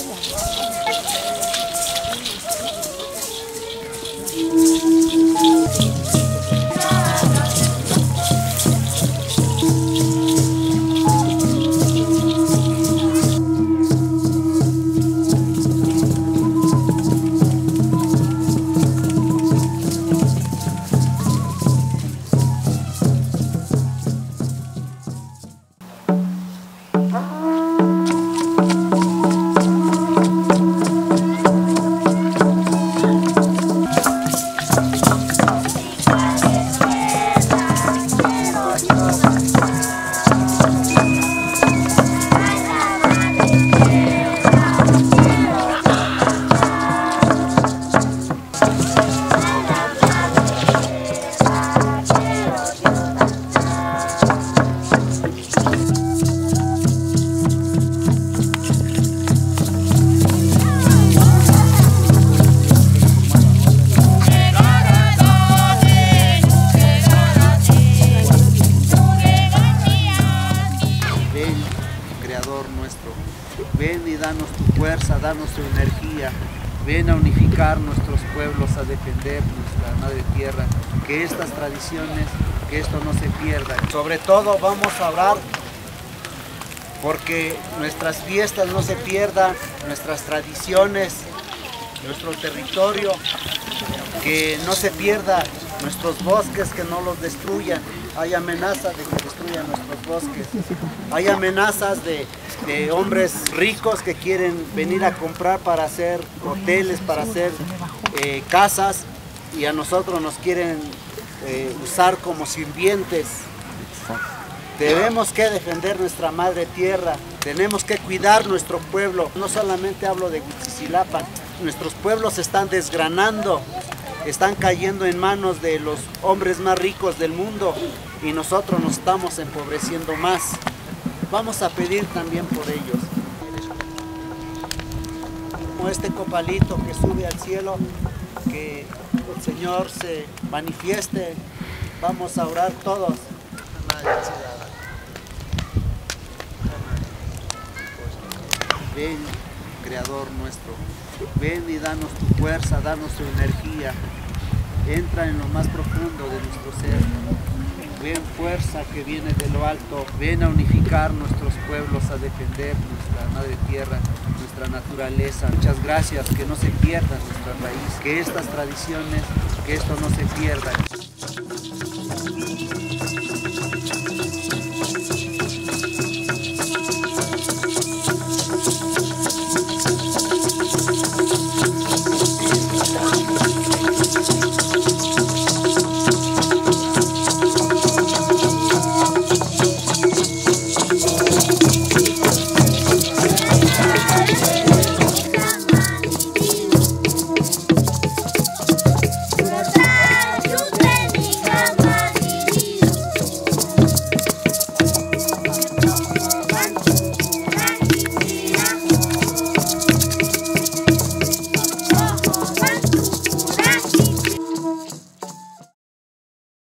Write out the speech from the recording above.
ハハハハ! Ven y danos tu fuerza, danos tu energía, ven a unificar nuestros pueblos, a defender nuestra madre tierra, que estas tradiciones, que esto no se pierda. Sobre todo vamos a orar porque nuestras fiestas no se pierdan, nuestras tradiciones, nuestro territorio, que no se pierda, nuestros bosques que no los destruyan. Hay amenazas de que destruyan nuestros bosques. Hay amenazas de, de hombres ricos que quieren venir a comprar para hacer hoteles, para hacer eh, casas y a nosotros nos quieren eh, usar como sirvientes. Debemos que defender nuestra madre tierra, tenemos que cuidar nuestro pueblo. No solamente hablo de Huitzilapa, nuestros pueblos están desgranando, están cayendo en manos de los hombres más ricos del mundo y nosotros nos estamos empobreciendo más. Vamos a pedir también por ellos. Como este copalito que sube al cielo, que el Señor se manifieste. Vamos a orar todos. Ven, Creador nuestro, ven y danos tu fuerza, danos tu energía. Entra en lo más profundo de nuestro ser. Ven fuerza que viene de lo alto. Ven a unificar nuestros pueblos, a defender nuestra madre tierra, nuestra naturaleza. Muchas gracias, que no se pierda nuestra raíz, que estas tradiciones, que esto no se pierda.